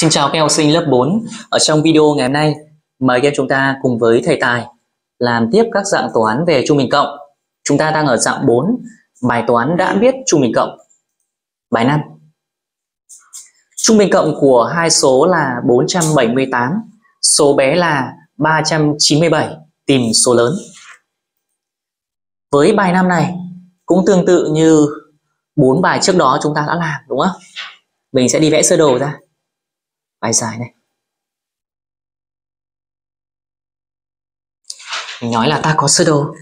Xin chào các em học sinh lớp 4. Ở trong video ngày hôm nay, mời các em chúng ta cùng với thầy Tài làm tiếp các dạng toán về trung bình cộng. Chúng ta đang ở dạng 4, bài toán đã biết trung bình cộng. Bài 5. Trung bình cộng của hai số là 478, số bé là 397, tìm số lớn. Với bài 5 này cũng tương tự như bốn bài trước đó chúng ta đã làm đúng không? Mình sẽ đi vẽ sơ đồ ra bài giải này. Mình nói là ta có sơ đồ.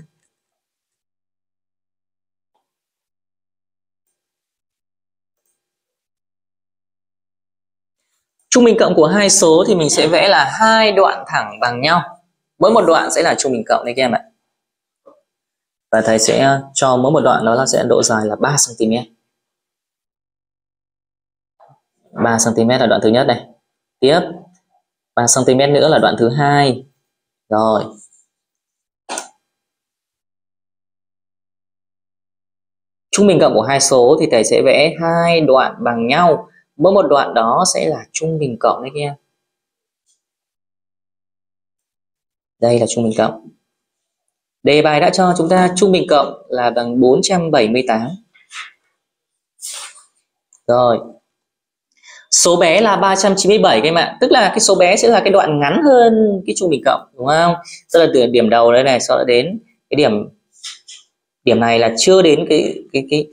Trung bình cộng của hai số thì mình sẽ vẽ là hai đoạn thẳng bằng nhau. Mỗi một đoạn sẽ là trung bình cộng đấy các em ạ. Và thầy sẽ ờ, cho mỗi một đoạn đó là sẽ độ dài là 3 cm 3 cm là đoạn thứ nhất này tiếp. 3 cm nữa là đoạn thứ hai. Rồi. Trung bình cộng của hai số thì thầy sẽ vẽ hai đoạn bằng nhau. Mỗi một đoạn đó sẽ là trung bình cộng đấy các em đây là trung bình cộng. Đề bài đã cho chúng ta trung bình cộng là bằng 478 rồi số bé là 397 các em ạ. Tức là cái số bé sẽ là cái đoạn ngắn hơn cái trung bình cộng, đúng không? Tức là từ điểm đầu đây này, sau đó đến cái điểm điểm này là chưa đến cái cái cái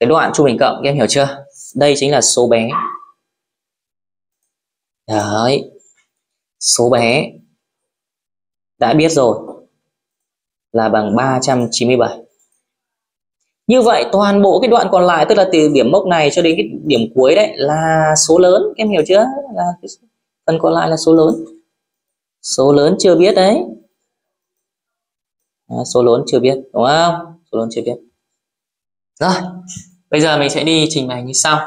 cái đoạn trung bình cộng, các em hiểu chưa? Đây chính là số bé. Đấy. Số bé đã biết rồi. Là bằng 397 như vậy toàn bộ cái đoạn còn lại tức là từ điểm mốc này cho đến cái điểm cuối đấy là số lớn. Em hiểu chưa? Là cái phần còn lại là số lớn. Số lớn chưa biết đấy. À, số lớn chưa biết đúng không? Số lớn chưa biết. Rồi bây giờ mình sẽ đi trình bày như sau.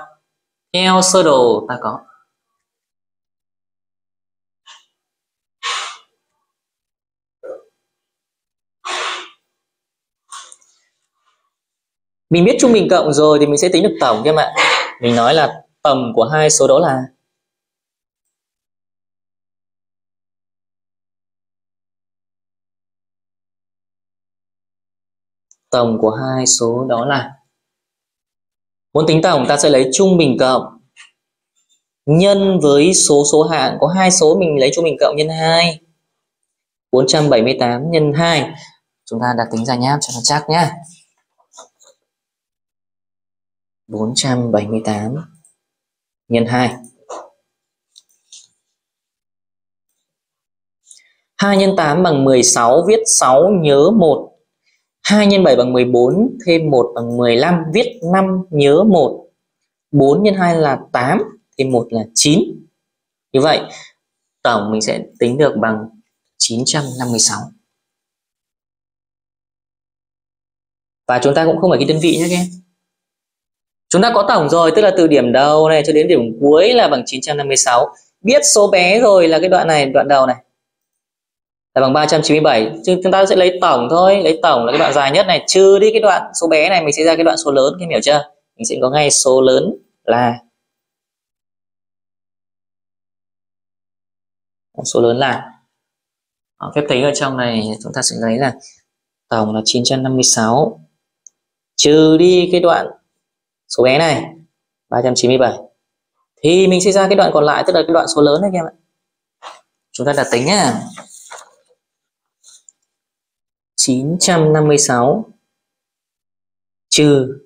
Theo sơ đồ ta có. Mình biết trung bình cộng rồi thì mình sẽ tính được tổng các em ạ mình nói là tổng của hai số đó là tổng của hai số đó là muốn tính tổng ta sẽ lấy trung bình cộng nhân với số số hạng. Có hai số mình lấy trung bình cộng nhân 2 478 nhân 2 chúng ta đặt tính ra nhá cho nó chắc nhá. 478 nhân 2 2 nhân 8 bằng 16 viết 6 nhớ 1 2 nhân 7 bằng 14 thêm 1 bằng 15 viết 5 nhớ 1 4 nhân 2 là 8 thêm 1 là 9 như vậy, tổng mình sẽ tính được bằng 956 và chúng ta cũng không phải ghi đơn vị nhé các em. Chúng ta có tổng rồi, tức là từ điểm đầu này cho đến điểm cuối là bằng 956. Biết số bé rồi là cái đoạn này, đoạn đầu này. Là bằng 397. Chứ chúng ta sẽ lấy tổng thôi, lấy tổng là cái đoạn dài nhất này trừ đi cái đoạn số bé này mình sẽ ra cái đoạn số lớn, em hiểu chưa? Mình sẽ có ngay số lớn là số lớn là ở phép tính ở trong này chúng ta sẽ lấy là tổng là 956 trừ đi cái đoạn số bé này 397 thì mình sẽ ra cái đoạn còn lại, tức là cái đoạn số lớn này, các em ạ. Chúng ta đặt tính nhá. 956 trừ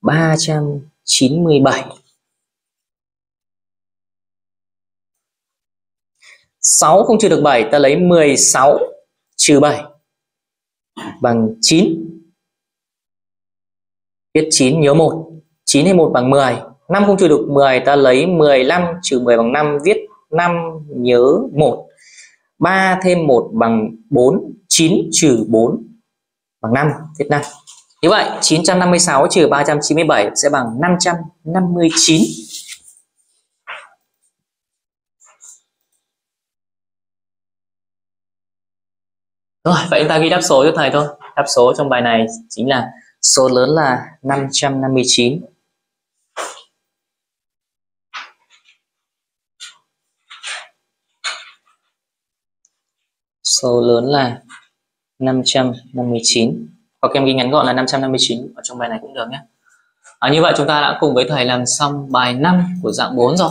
397 6 không trừ được 7 ta lấy 16 trừ 7 bằng 9 viết 9 nhớ 1 9 hay 1 bằng 10 5 không trừ được 10 ta lấy 15 trừ 10 bằng 5 viết 5 nhớ 1 3 thêm 1 bằng 4 9 trừ 4 bằng 5 viết 5 như vậy 956 trừ 397 sẽ bằng 559 Rồi, vậy chúng ta ghi đáp số cho thầy thôi. Đáp số trong bài này chính là số lớn là 559 số lớn là 559 hoặc em ghi ngắn gọn là 559 ở trong bài này cũng được nhé. À, như vậy chúng ta đã cùng với thầy làm xong bài 5 của dạng 4 rồi.